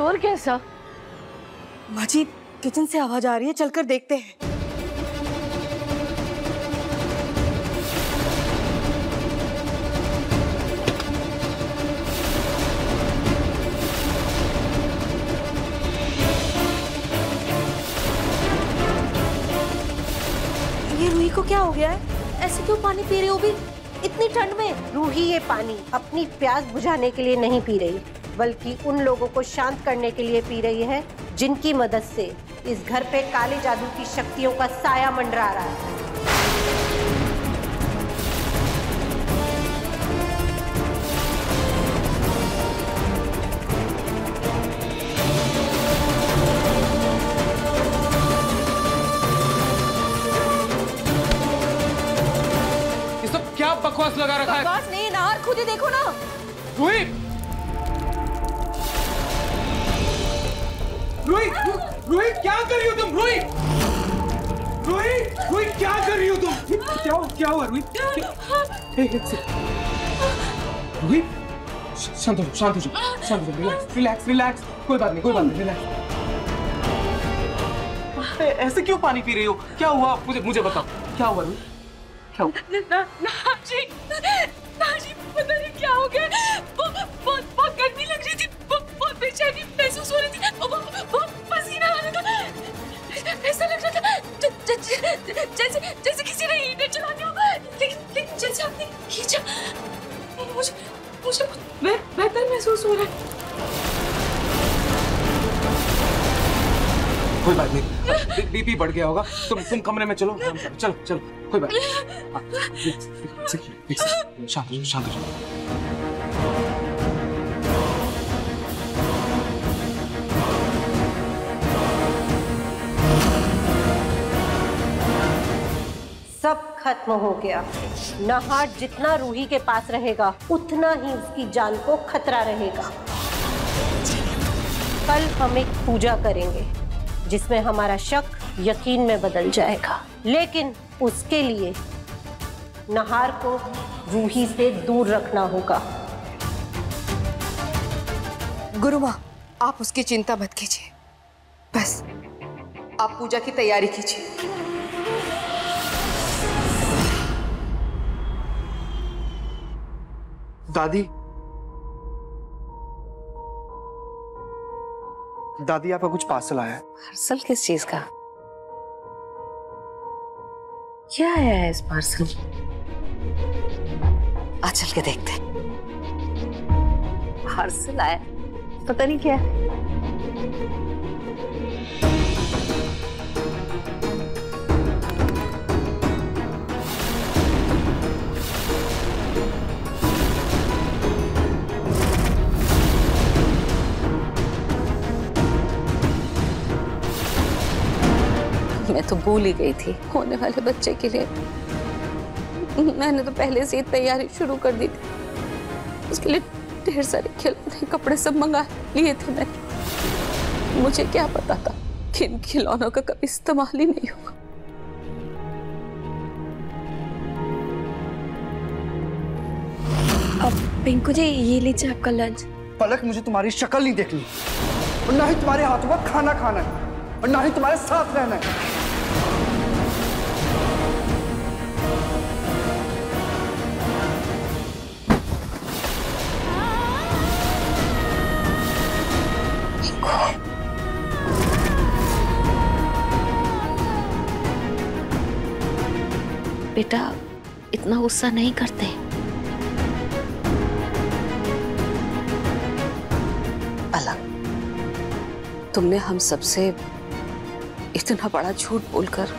शोर कैसा? माँ जी किचन से आवाज़ आ रही है चलकर देखते हैं। ये रूही को क्या हो गया है? ऐसे क्यों पानी पी रही हो भी? इतनी ठंड में। रूही ये पानी अपनी प्यास बुझाने के लिए नहीं पी रही। बल्कि उन लोगों को शांत करने के लिए पी रही है जिनकी मदद से इस घर पे काले जादू की शक्तियों का साया मंडरा रहा है। क्या बकवास लगा रखा है? बकवास नहीं नार खुद ही देखो ना। रूही रूही रूही क्या कर रही हो तुम रूही रूही रूही क्या कर रही हो तुम? क्या हो क्या हुआ रूही क्या- ए, एक सेकंड। रूही श- शांत हो शांत हो शांत हो रिलैक्स रिलैक्स रिलैक्स कोई बात नहीं कोई बात नहीं रिलैक्स ऐसे क्यों पानी पी रही हो? क्या हुआ? मुझे मुझे बताओ। क्या हुआ रूही क्या हुआ? ना ना जी ना जी पता नहीं क्या हो गया। बहुत बहुत गर्मी लग रही थी। बहुत बेचैनी महसूस हो रही थी। जैसे जैसे किसी ने हीटर चला दिया लेकिन लेकिन जैसे आपने खींचा, मुझे मुझे बे- बेहतर महसूस हो रहा है। कोई बात नहीं। बीपी बढ़ गया होगा। तुम तुम कमरे में चलो। चलो चलो कोई बात नहीं। शांत शांत सब खत्म हो गया। नहार जितना रूही के पास रहेगा, उतना ही उसकी जान को खतरा रहेगा। कल हम एक पूजा करेंगे, जिसमें हमारा शक यकीन में बदल जाएगा। लेकिन उसके लिए नहार को रूही से दूर रखना होगा। गुरु माँ, आप उसकी चिंता मत कीजिए। बस, आप पूजा की तैयारी कीजिए। दादी। दादी, आपका कुछ पार्सल आया है। पार्सल? किस चीज़ का? क्या आया है इस पार्सल आ, चल के देखते। पार्सल आया पता नहीं क्या है। मैं तो भूल ही गई थी होने वाले बच्चे के लिए। मैंने तो पहले से ही तैयारी शुरू कर दी थी। उसके लिए ढेर सारे खिलौने कपड़े सब मंगा लिए थे मैंने। मुझे क्या पता था कि इन खिलौनों का कभी इस्तेमाल ही नहीं होगा। अब पिंकू जी ये लीजिए आपका लंच पलक मुझे तुम्हारी शक्ल नहीं देखनी। और ना ही तुम्हारे हाथों का खाना खाना है। और ना ही तुम्हारे साथ रहना है। बेटा इतना गुस्सा नहीं करते। अलग तुमने हम सबसे इतना बड़ा झूठ बोलकर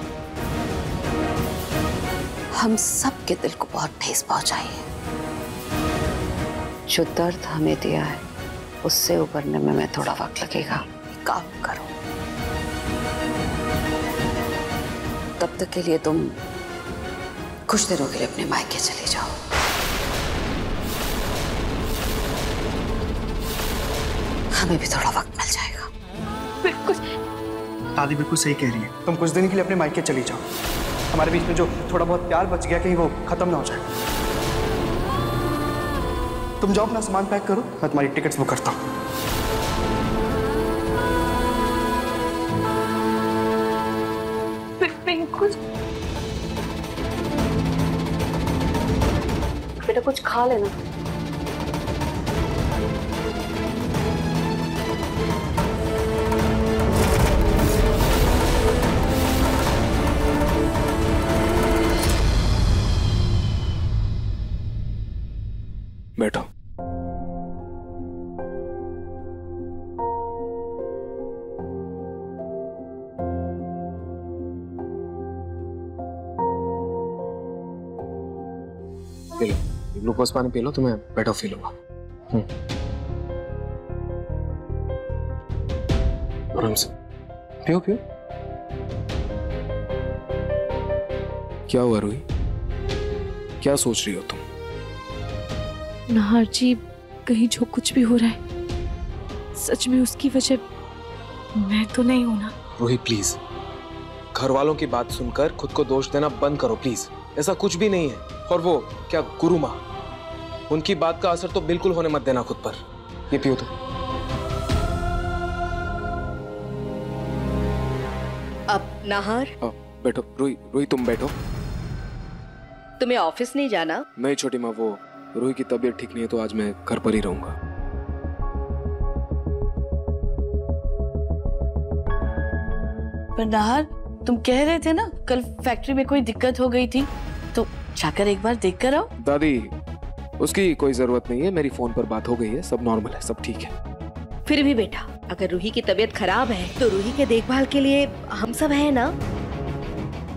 हम सब के दिल को बहुत ठेस पहुंचाई है। जो दर्द हमें दिया है, उससे उभरने में मैं थोड़ा वक्त लगेगा। काम करो। तब तक के लिए तुम कुछ दिनों के लिए अपने मायके चले जाओ। हमें भी थोड़ा वक्त मिल जाएगा। बिल्कुल। दादी बिल्कुल सही कह रही है। तुम कुछ दिन के लिए अपने मायके चली जाओ। हमारे बीच में जो थोड़ा बहुत प्यार बच गया कहीं वो खत्म ना हो जाए। तुम जाओ अपना सामान पैक करो मैं तुम्हारी टिकट्स बुक करता हूँ। पिंकू बेटा कुछ खा लेना। बैठो। लो ग्लूकोज पानी पी लो तुम्हें बेटर फील होगा। हम्म। आराम से। पियो पियो। क्या हुआ रूही? क्या सोच रही हो तुम? नाहर जी कहीं जो कुछ भी हो रहा है सच में उसकी वजह मैं तो नहीं हूँ ना। रूही प्लीज़ घर वालों की बात सुनकर खुद को दोष देना बंद करो प्लीज़ ऐसा कुछ भी नहीं है। और वो क्या गुरु माँ? उनकी बात का असर तो बिल्कुल होने मत देना खुद पर। ये पियो तुम अब नाहर। आ, बैठो। रूही रूही तुम बैठो। तुम्हें ऑफ़िस नहीं जाना? नहीं छोटी माँ वो रूही की तबीयत ठीक नहीं है तो आज मैं घर पर ही रहूँगा। पर नाहर तुम कह रहे थे ना कल फैक्ट्री में कोई दिक्कत हो गई थी? तो जाकर एक बार देख कर आओ। दादी उसकी कोई ज़रूरत नहीं है। मेरी फ़ोन पर बात हो गई है। सब नॉर्मल है सब ठीक है। फिर भी बेटा अगर रूही की तबीयत खराब है तो रूही के देखभाल के लिए हम सब है ना?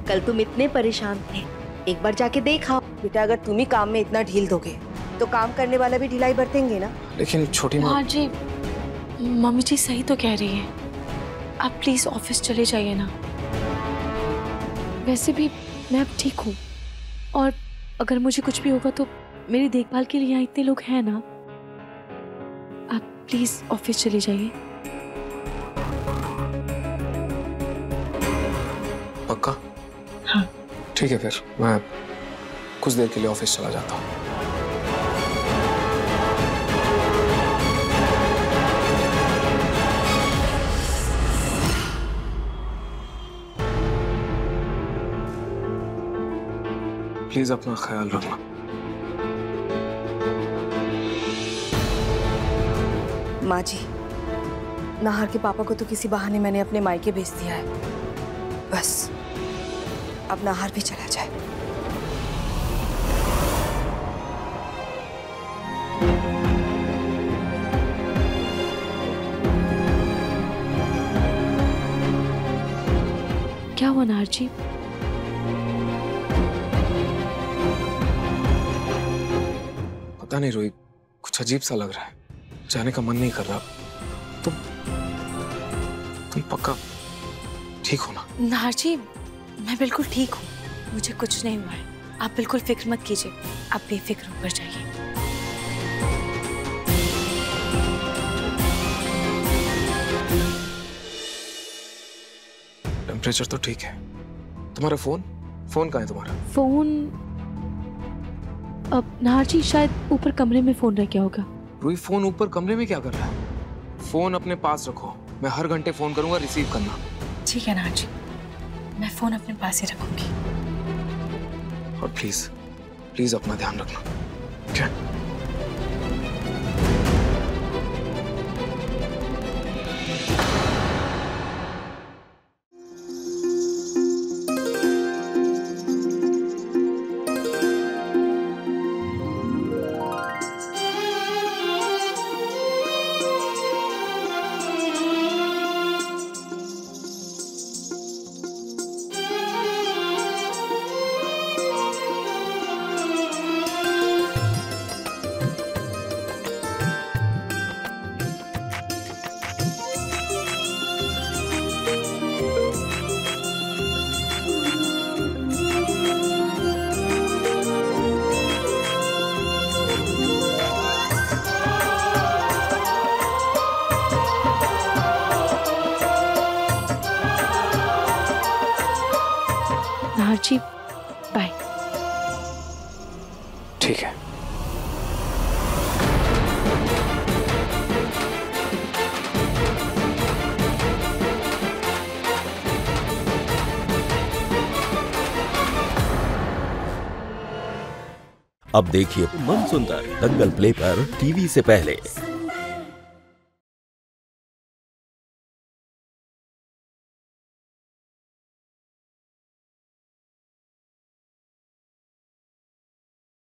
कल तुम इतने परेशान थे। एक बार जाके देखा बेटा अगर तुम ही काम में इतना ढील दोगे तो काम करने वाला भी ढिलाई बरतेंगे ना? लेकिन छोटी माँ हाँ जी। मम्मी जी सही तो कह रही है। आप प्लीज़ ऑफ़िस चले जाइए ना। वैसे भी मैं अब ठीक हूँ। और अगर मुझे कुछ भी होगा तो मेरी देखभाल के लिए यहाँ इतने लोग हैं ना। आप प्लीज़ ऑफ़िस चले जाइए। पक्का? हाँ। ठीक है फिर मैं कुछ देर के लिए ऑफ़िस चला जाता हूँ। प्लीज़ अपना ख्याल रखना माँ जी नाहर के पापा को तो किसी बहाने मैंने अपने मायके भेज दिया है। बस अब नाहर भी चला जाए। क्या हुआ नाहर जी? पता नहीं रोहित कुछ अजीब सा लग रहा है। जाने का मन नहीं कर रहा। तुम तुम पक्का ठीक हो ना? नाहर जी मैं बिल्कुल ठीक हूँ। मुझे कुछ नहीं हुआ है। आप बिल्कुल फ़िक्र मत कीजिए। आप बेफिक्र होकर जाइए। टेम्परेचर तो ठीक है। तुम्हारा फ़ोन फ़ोन कहाँ है तुम्हारा? फ़ोन अब नाहर जी शायद ऊपर कमरे में फ़ोन रह गया होगा। रूही फ़ोन ऊपर कमरे में क्या कर रहा है? फ़ोन अपने पास रखो। मैं हर घंटे फ़ोन करूँगा रिसीव करना। ठीक है नाहर जी। मैं फ़ोन अपने पास ही रखूँगी। और प्लीज़ प्लीज़ अपना ध्यान रखना। ठीक है जी। बाय ठीक है। अब देखिए। मन सुंदर दंगल प्ले पर टीवी से पहले।